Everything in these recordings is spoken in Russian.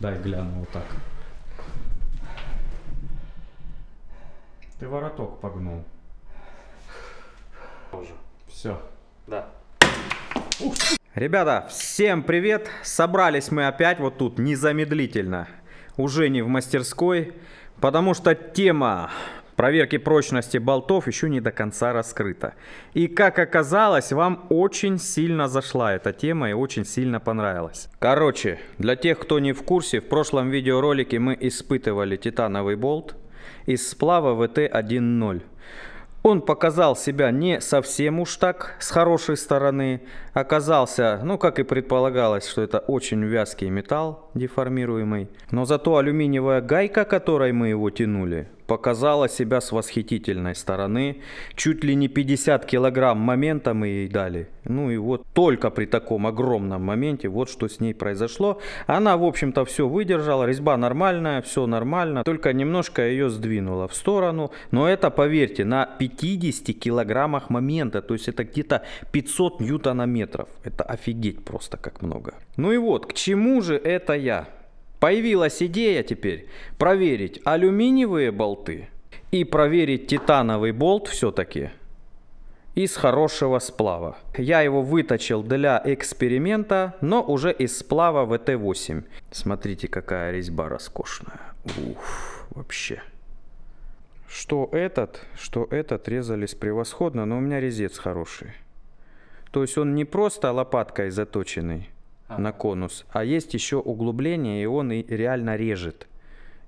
Дай гляну вот так. Ты вороток погнул. Тоже. Все. Да. Ребята, всем привет! Собрались мы опять вот тут незамедлительно. Уже не в мастерской, потому что тема проверки прочности болтов еще не до конца раскрыта. И как оказалось, вам очень сильно зашла эта тема и очень сильно понравилась. Короче, для тех, кто не в курсе, в прошлом видеоролике мы испытывали титановый болт из сплава ВТ-1.0. Он показал себя не совсем уж так с хорошей стороны. Оказался, ну как и предполагалось, что это очень вязкий металл, деформируемый. Но зато алюминиевая гайка, которой мы его тянули, показала себя с восхитительной стороны. Чуть ли не 50 килограмм момента мы ей дали. Ну и вот только при таком огромном моменте, вот что с ней произошло. Она, в общем-то, все выдержала. Резьба нормальная, все нормально. Только немножко ее сдвинула в сторону. Но это, поверьте, на 50 килограммах момента. То есть это где-то 500 ньютонометров. Это офигеть просто как много. Ну и вот, к чему же это я? Появилась идея теперь проверить алюминиевые болты и проверить титановый болт все-таки из хорошего сплава. Я его выточил для эксперимента, но уже из сплава ВТ-8. Смотрите, какая резьба роскошная. Уф, вообще. Что этот, что этот резались превосходно, но у меня резец хороший. То есть он не просто лопаткой заточенный, Ага. на конус, а есть еще углубление, и он и реально режет.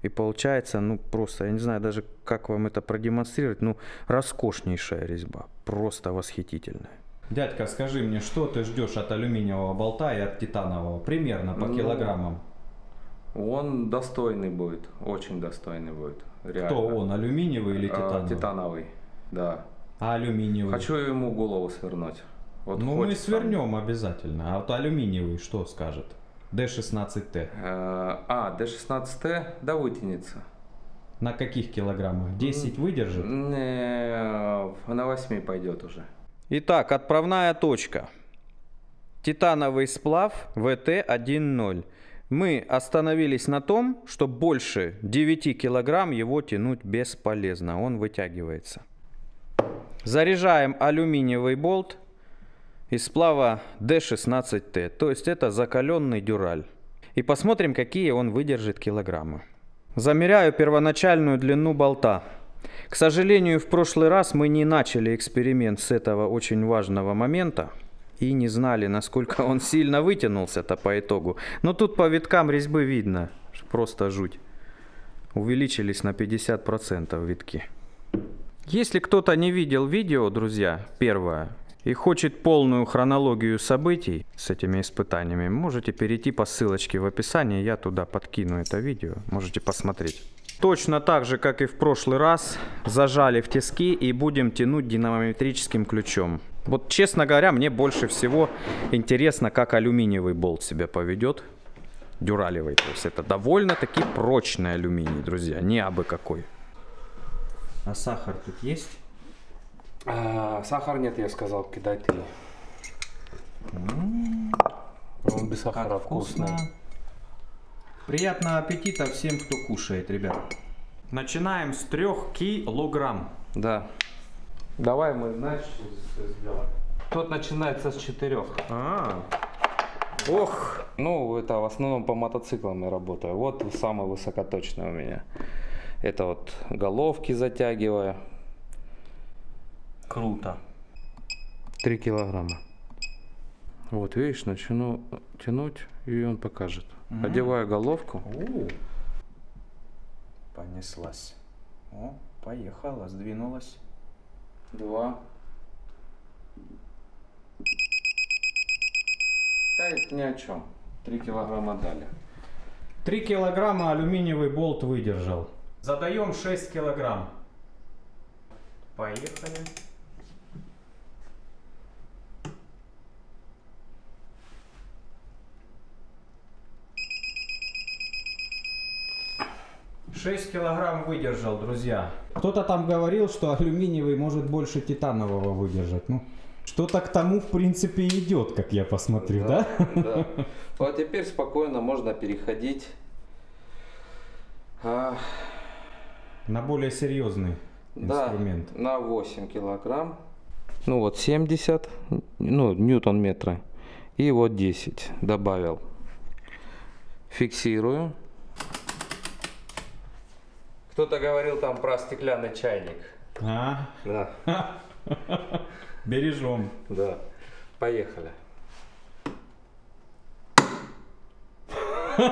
И получается, ну просто, я не знаю даже, как вам это продемонстрировать, ну роскошнейшая резьба, просто восхитительная. Дядька, скажи мне, что ты ждешь от алюминиевого болта и от титанового? Примерно по Ну, килограммам. Он достойный будет, очень достойный будет. Реально. Кто он, алюминиевый или А, титановый? Титановый, да. А алюминиевый? Хочу ему голову свернуть. Вот ну мы свернем обязательно. А вот алюминиевый что скажет? D16T. Э, А, D16T, да вытянется. На каких килограммах? 10 выдержит? Не, на 8 пойдет уже. Итак, отправная точка. Титановый сплав ВТ-1.0. Мы остановились на том, что больше 9 килограмм его тянуть бесполезно. Он вытягивается. Заряжаем алюминиевый болт из сплава D16T. То есть это закаленный дюраль. И посмотрим, какие он выдержит килограммы. Замеряю первоначальную длину болта. К сожалению, в прошлый раз мы не начали эксперимент с этого очень важного момента и не знали, насколько он сильно вытянулся-то по итогу. Но тут по виткам резьбы видно, просто жуть. Увеличились на 50% витки. Если кто-то не видел видео, друзья, первое, и хочет полную хронологию событий с этими испытаниями, можете перейти по ссылочке в описании, я туда подкину это видео, можете посмотреть. Точно так же, как и в прошлый раз, зажали в тиски и будем тянуть динамометрическим ключом. Вот, честно говоря, мне больше всего интересно, как алюминиевый болт себя поведет. Дюралевый. То есть это довольно-таки прочный алюминий, друзья, не абы какой. А сахар тут есть? А, сахар нет, я сказал, кидай ты. Он без сахара вкусный. Приятного аппетита всем, кто кушает, ребят. Начинаем с 3 килограмм. Да. Давай мы, знаешь, что сделаем? Тот начинается с четырех. А, ох, Ну, это в основном по мотоциклам я работаю. Вот самый высокоточный у меня. Это вот головки затягиваю. Круто. Три килограмма. Вот, видишь, начну тянуть, и он покажет. Мгм. Одеваю головку. О, понеслась. О, поехала, сдвинулась. Два. Да это ни о чем. Три килограмма дали. 3 килограмма алюминиевый болт выдержал. Задаем 6 килограмм. Поехали. Шесть килограмм выдержал, друзья. Кто-то там говорил, что алюминиевый может больше титанового выдержать. Ну, что-то к тому, в принципе, идет, как я посмотрю, да? Да. Вот теперь спокойно можно переходить А, На более серьезный да, инструмент. на 8 килограмм. Ну вот 70, ну ньютон метра. И вот 10 добавил. Фиксирую. Кто-то говорил там про стеклянный чайник. А, Да, бережем. да. Поехали.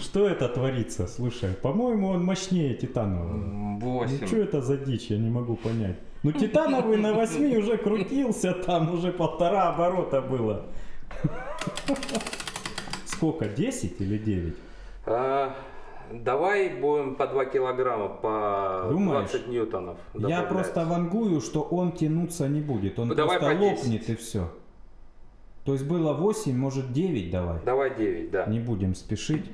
Что это творится? Слушай, по-моему, он мощнее титанового. Ну 8. что это за дичь, я не могу понять. Ну титановый на 8 уже крутился, там уже полтора оборота было. Сколько, 10 или 9? Давай будем по 2 килограмма, по Думаешь? 20 ньютонов. Я просто вангую, что он тянуться не будет. Он Ну, давай просто по 10. лопнет и все. То есть было 8, может 9 давай. Давай 9, да. Не будем спешить.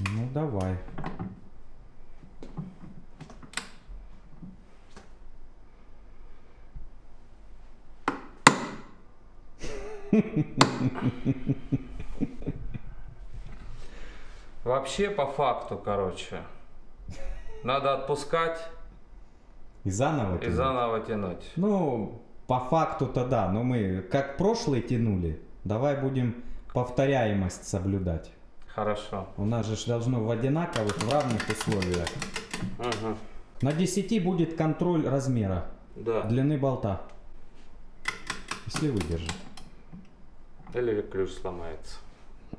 Ну давай. Вообще, по факту, короче, надо отпускать И заново. и тянуть? заново тянуть. Ну, по факту-то да, но мы как прошлый тянули, давай будем повторяемость соблюдать. Хорошо. У нас же должно в одинаковых, в равных условиях. Ага. На 10 будет контроль размера, Да. длины болта. Если выдержит. Или ключ сломается.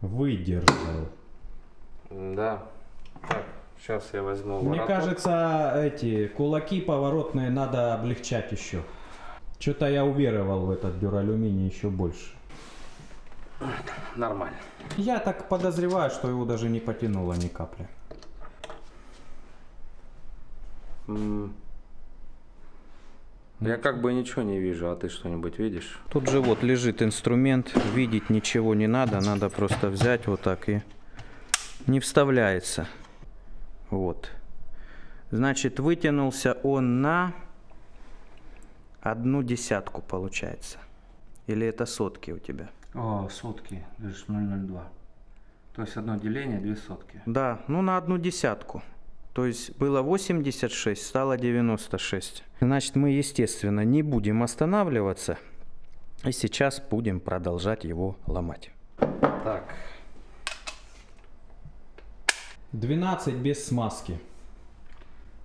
Выдержал. Да. Так, сейчас я возьму Мне вороток. кажется, эти кулаки поворотные надо облегчать еще. Что-то я уверовал в этот дюралюминий еще больше. Нормально. Я так подозреваю, что его даже не потянуло ни капли. Я как бы ничего не вижу, а ты что-нибудь видишь? Тут же вот лежит инструмент, видеть ничего не надо, надо просто взять вот так и не вставляется. Вот. Значит, вытянулся он на одну десятку получается. Или это сотки у тебя? О, сотки, лишь 0,02. То есть одно деление, две сотки. Да, ну на одну десятку. То есть было 86, стало 96. Значит, мы, естественно, не будем останавливаться. И сейчас будем продолжать его ломать. Так, 12 без смазки.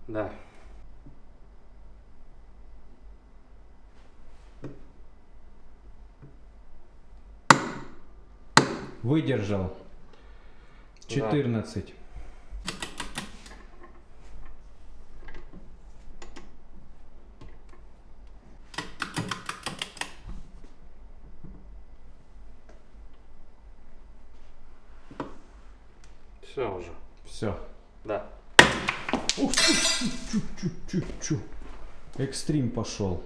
да. Выдержал. 14. Все уже. Все. Да. Чу-чу-чу. Экстрим пошел.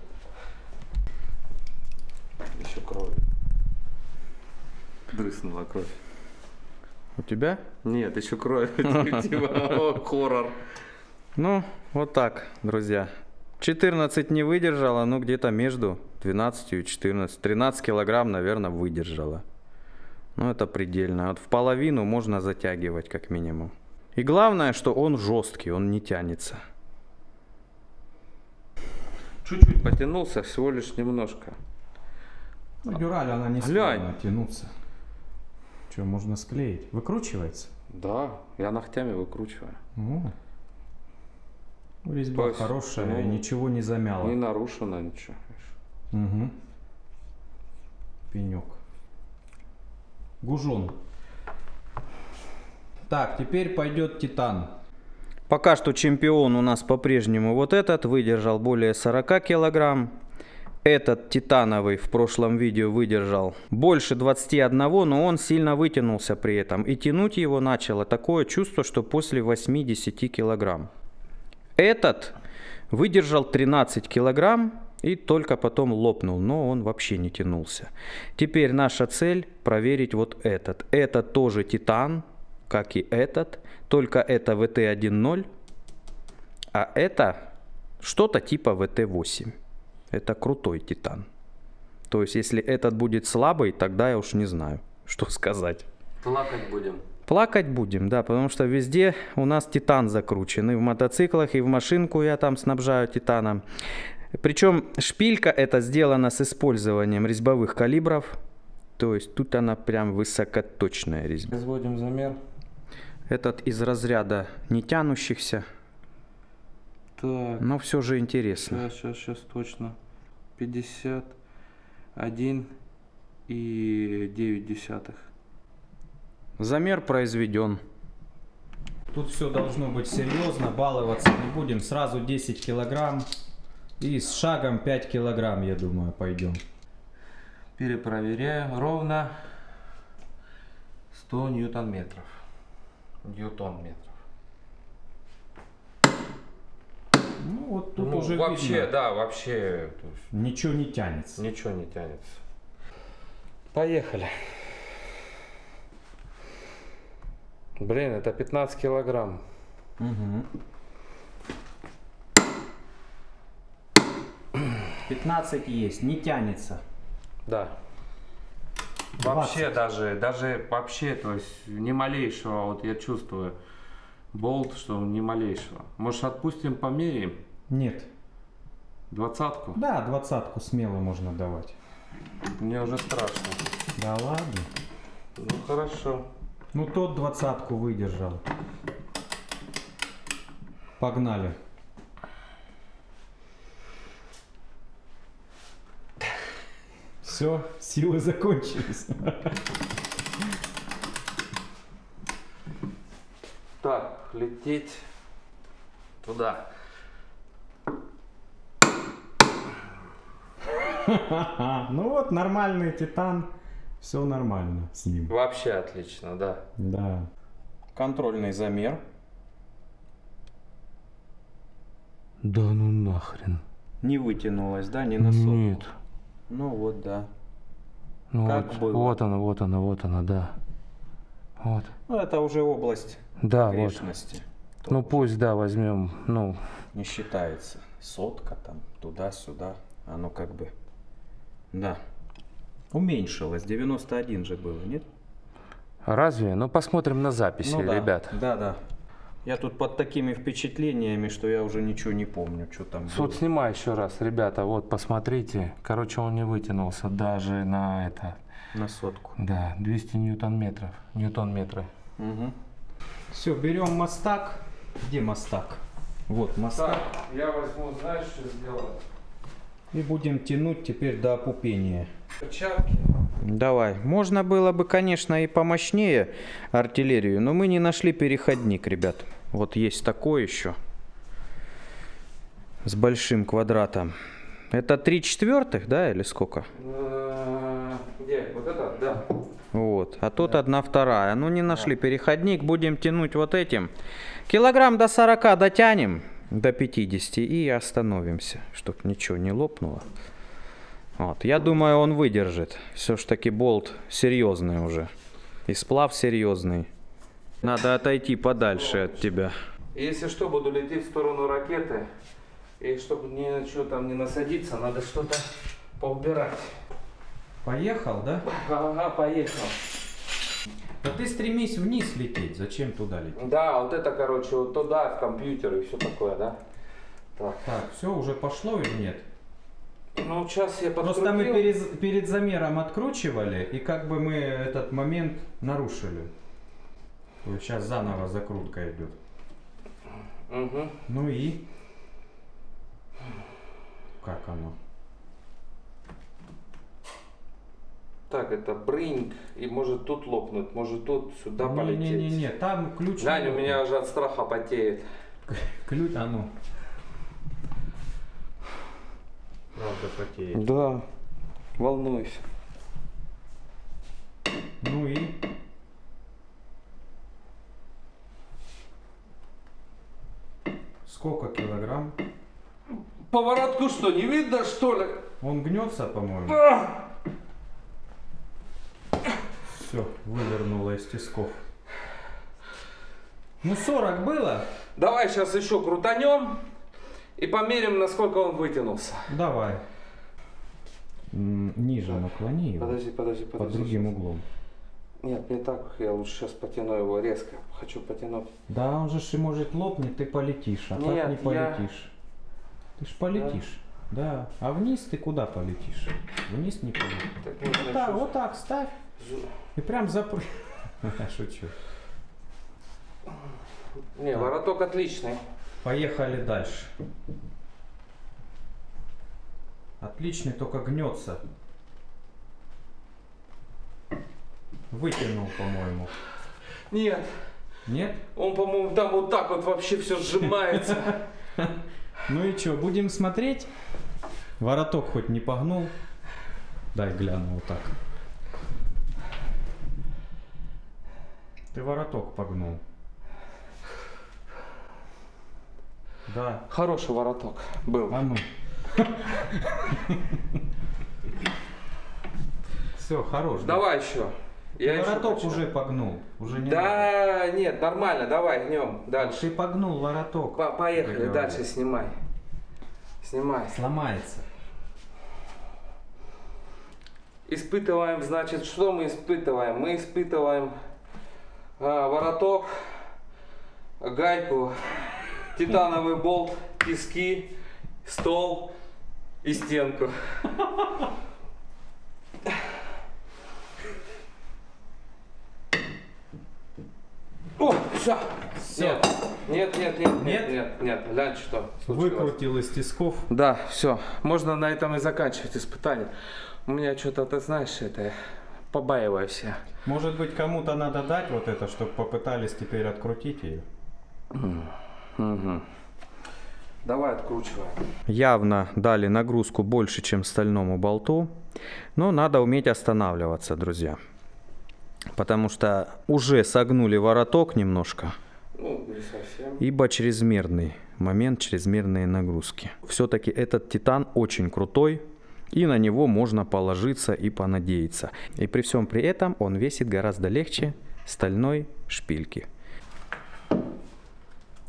Еще кровь. Дрыснула кровь. У тебя? Нет, еще кровь. Типа, о, хоррор. Ну, вот так, друзья. 14 не выдержала, ну где-то между 12 и 14. 13 килограмм, наверное, выдержала. Ну, это предельно. Вот в половину можно затягивать, как минимум. И главное, что он жесткий, он не тянется. Чуть-чуть потянулся, всего лишь немножко. Ну, дюраль, она не склонна тянуться. Что, можно склеить? Выкручивается? Да, я ногтями выкручиваю. О. Резьба есть, хорошая, ну, ничего не замяло. Не нарушено ничего. Угу. Пенек. Гужон. Так, теперь пойдет титан. Пока что чемпион у нас по-прежнему вот этот, выдержал более 40 килограмм. Этот титановый в прошлом видео выдержал больше 21, но он сильно вытянулся при этом. И тянуть его начало такое чувство, что после 80 килограмм. Этот выдержал 13 килограмм и только потом лопнул, но он вообще не тянулся. Теперь наша цель проверить вот этот. Это тоже титан, как и этот, только это VT1.0, а это что-то типа VT8. Это крутой титан. То есть, если этот будет слабый, тогда я уж не знаю, что сказать. Плакать будем. Плакать будем, да, потому что везде у нас титан закручен. И в мотоциклах, и в машинку я там снабжаю титаном. Причем шпилька эта сделана с использованием резьбовых калибров. То есть тут она прям высокоточная резьба. Производим замер. Этот из разряда не тянущихся, Так, но все же интересно. сейчас, сейчас, сейчас точно. 51 и 9 десятых. Замер произведен. Тут все должно быть серьезно, баловаться не будем. Сразу 10 килограмм. И с шагом 5 килограмм, я думаю, пойдем. Перепроверяю. Ровно 100 ньютон метров. Ньютон метров. Ну вот тут Ну, уже вообще, видно, да, вообще то есть, ничего не тянется. ничего не тянется. Поехали. Блин, это 15 килограмм. Мгм. 15 есть, не тянется. Да. Вообще даже, даже вообще, то есть ни малейшего, вот я чувствую болт, что ни малейшего. Может отпустим, померяем? Нет. Двадцатку? Да, двадцатку смело можно давать. Мне уже страшно. Да ладно. Ну хорошо. Ну тот двадцатку выдержал. Погнали. Все, силы закончились. Так, лететь туда. Ну вот, нормальный титан. Все нормально с ним. Вообще отлично, да. Да. Контрольный замер. Да ну нахрен. Не вытянулась, да, не на сотку? Нет. Ну вот, да. Ну Как вот, было? вот она, вот она, вот она, да. Вот. Ну это уже область Да, вот. грешности. Ну пусть, да, возьмем, ну, Не считается. Сотка там, туда-сюда. Оно как бы... Да. Уменьшилось. 91 же было, нет? разве? Ну посмотрим на записи, Ну да. ребят. Да, да. Я тут под такими впечатлениями, что я уже ничего не помню, что там было. Вот снимай еще раз, ребята, вот посмотрите. Короче, он не вытянулся даже на это. На сотку. Да, 200 ньютон метров. Ньютон метры. Все, берем мостак. Где мостак? Вот мостак. я возьму, знаешь, что сделаю? И будем тянуть теперь до опупения. Перчатки. Давай. Можно было бы, конечно, и помощнее артиллерию, но мы не нашли переходник, ребят. Вот есть такой еще. С большим квадратом. Это 3 четвертых, да, или сколько? Э, Где? Вот это? Да. Вот. А тут одна вторая. Ну, не нашли переходник. Будем тянуть вот этим. Килограмм до 40 дотянем. До 50 и остановимся, чтоб ничего не лопнуло. Вот. Я думаю, он выдержит. Все ж таки болт серьезный уже. И сплав серьезный. Надо отойти подальше от тебя. Если что, буду лететь в сторону ракеты. И чтобы ничего там не насадиться, надо что-то поубирать. Поехал, да? Ага, поехал. Да ты стремись вниз лететь. Зачем туда лететь? Да, вот это, короче, вот туда, в компьютер и все такое, да? Так. Так, все, уже пошло или нет? Ну, сейчас я подкрутил. Просто мы перед, перед замером откручивали, и как бы мы этот момент нарушили. Сейчас заново закрутка идет. Мгм. Ну и? Как оно? Так, это брынь, и может тут лопнуть, может тут сюда полететь. Не-не-не, там ключ. Глянь, у меня уже от страха потеет. Ключ, а ну. Правда потеет. Да, волнуюсь. Ну и? Сколько килограмм? Поворотку что, не видно, что ли? Он гнется, по-моему. Все, вывернуло из тисков. Ну 40 было? Давай сейчас еще крутанем и померим, насколько он вытянулся. Давай. Ниже наклони его. Подожди, подожди, Под подожди. другим щас. углом. Нет, не так. Я лучше сейчас потяну его резко. Хочу потянуть. Да, он же и может лопнет, ты полетишь, а так Нет, не я- полетишь. Ты ж полетишь. Да. А вниз ты куда полетишь? Вниз не полетишь. Так можно Вот так, вот так ставь и прям запры... Я шучу. Не, вороток отличный. Поехали дальше. Отличный, только гнется. Вытянул, по-моему. Нет, Нет? он, по-моему, там вот так вот вообще все сжимается. Ну и что, будем смотреть? Вороток хоть не погнул. Дай гляну вот так. Ты вороток погнул. Да. Хороший вороток был. А ну. Все, хорош. да? Давай еще. Я вороток уже погнул. Уже не надо. Да, нет, нормально, давай, гнем дальше. Ты погнул вороток. По- Поехали, дальше снимай. Снимай. Сломается. Испытываем, значит, что мы испытываем? Мы испытываем а, вороток, гайку, титановый болт, тиски, стол и стенку. О, все. Нет, нет, нет, нет, Нет? нет, нет, нет. Глянь, что случилось. Выкрутил из тисков. Да, все. Можно на этом и заканчивать испытание. У меня что-то, ты знаешь, это побаиваюсь я. Может быть, кому-то надо дать вот это, чтобы попытались теперь открутить ее. Угу. Давай откручиваем. Явно дали нагрузку больше, чем стальному болту. Но надо уметь останавливаться, друзья. Потому что уже согнули вороток немножко. Ну, не совсем. Ибо чрезмерный момент, чрезмерные нагрузки. Все-таки этот титан очень крутой, и на него можно положиться и понадеяться. И при всем при этом он весит гораздо легче стальной шпильки.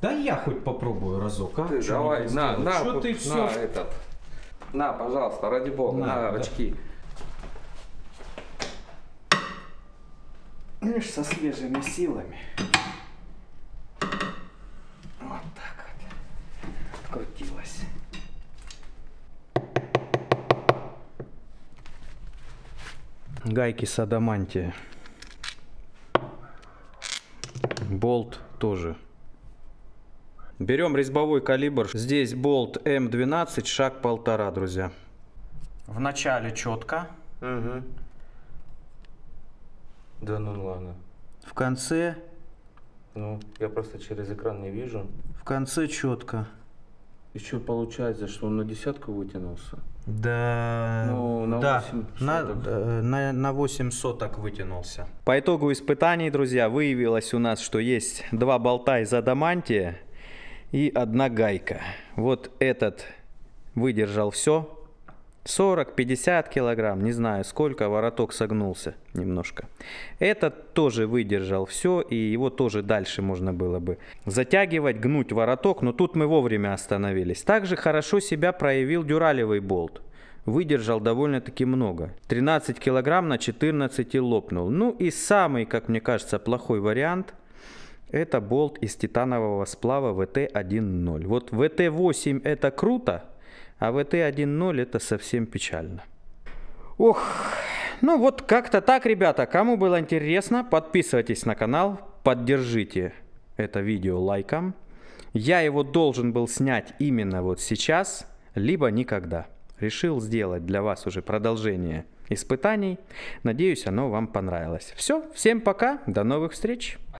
Да я хоть попробую разок, а? Ты Чё давай, на, на, Чё вот ты на все? этот. На, пожалуйста, ради бога, На, на, да. очки. Видишь, со свежими силами. Вот так вот. Крутилась. Гайки с адамантия. Болт тоже. Берем резьбовой калибр. Здесь болт М12, шаг полтора, друзья. В начале четко. Угу. Да ну ладно. В конце, Ну, я просто через экран не вижу. в конце четко. Что получается, что он на десятку вытянулся? Да, Ну, на да, 8 на, соток. э, на, на 8 соток вытянулся. По итогу испытаний, друзья, выявилось у нас, что есть два болта из адамантия и одна гайка. Вот этот выдержал все. 40-50 килограмм, не знаю сколько, вороток согнулся немножко. Этот тоже выдержал все, и его тоже дальше можно было бы затягивать, гнуть вороток, но тут мы вовремя остановились. Также хорошо себя проявил дюралевый болт. Выдержал довольно-таки много. 13 килограмм на 14 и лопнул. Ну и самый, как мне кажется, плохой вариант – это болт из титанового сплава ВТ-1.0. Вот ВТ-8 это круто, а ВТ-1.0 это совсем печально. Ох, ну вот как-то так, ребята. Кому было интересно, подписывайтесь на канал, поддержите это видео лайком. Я его должен был снять именно вот сейчас, либо никогда. Решил сделать для вас уже продолжение испытаний. Надеюсь, оно вам понравилось. Все, всем пока, до новых встреч.